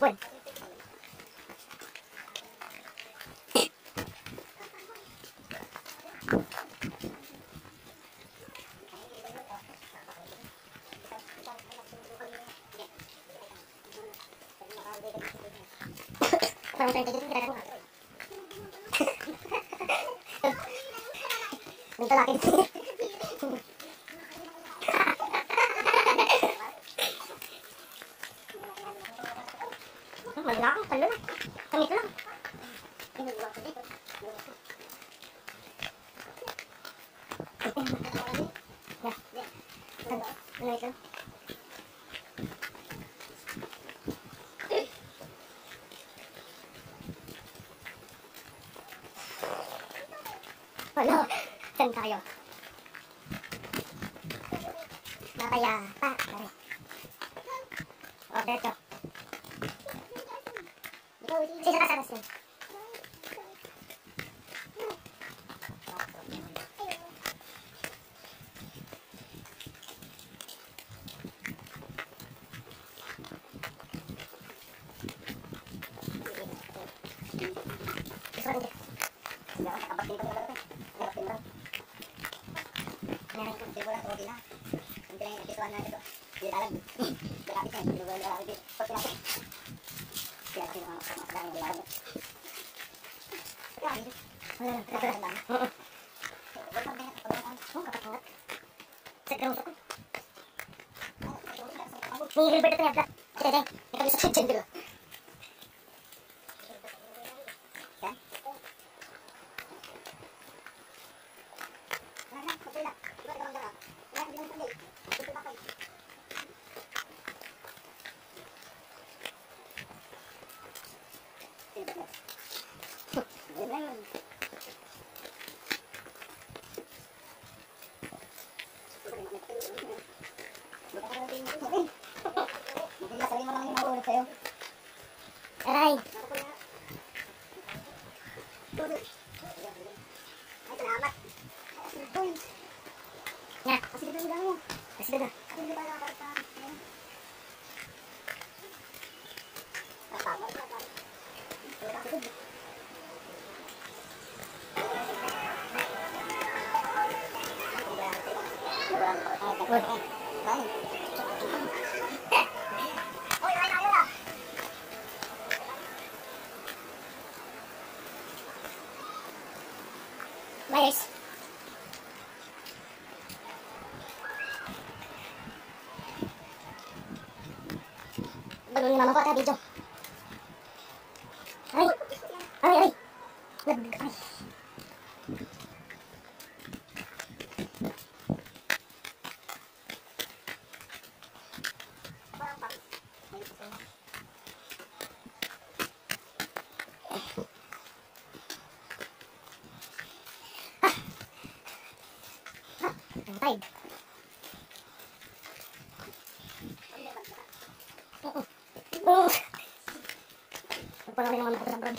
Wait. Minta lagi. mình nó cần lắm cần lắm Later. Wala, saan tayo? Babaya pa. Okay, ito. Sino ka sa aras niya? Gusto ko din. Meron ko, di ko lang tuwag na. Hindi lang yung nakisuan na ito. Hindi alam. Malapit na, hindi ko lang malapit. Pag pinapit. Kaya kasi నీళ్ళు పెడుతున్నాయి అట్లా అదే ఇక్కడ చెందులు Sabi mo lang yung maulog sa'yo. Aray! Ay, salamat. Nga. Kasi ganda yung mo. Kasi ganda. Kasi ganda ba Thank you. What? Myers. Bago ni mama ko ata video. Patay. Oo. Oo. Huwag pa namin naman ako sa brad.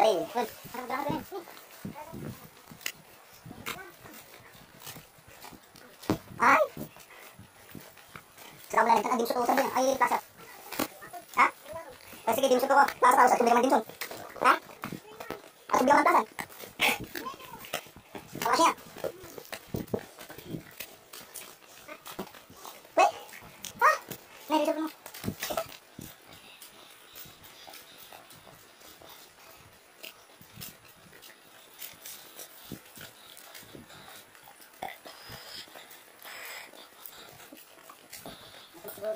Yan. Ay! Sarap lang ito. Ang dimsut ko sabi. Ay, plasa. Ha? Ay, sige, dimsut ko. Plasa pa tubig naman dimsut. Ha? Tubig naman plasan. Tawa. Wait! Ha? May reserve. Ini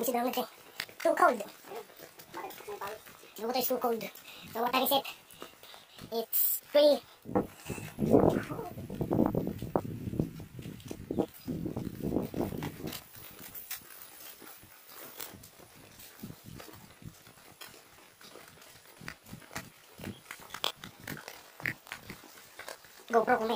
sudah matang. Too cold. The water is too cold. The water is set. It's pretty. GoPro của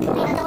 Thank.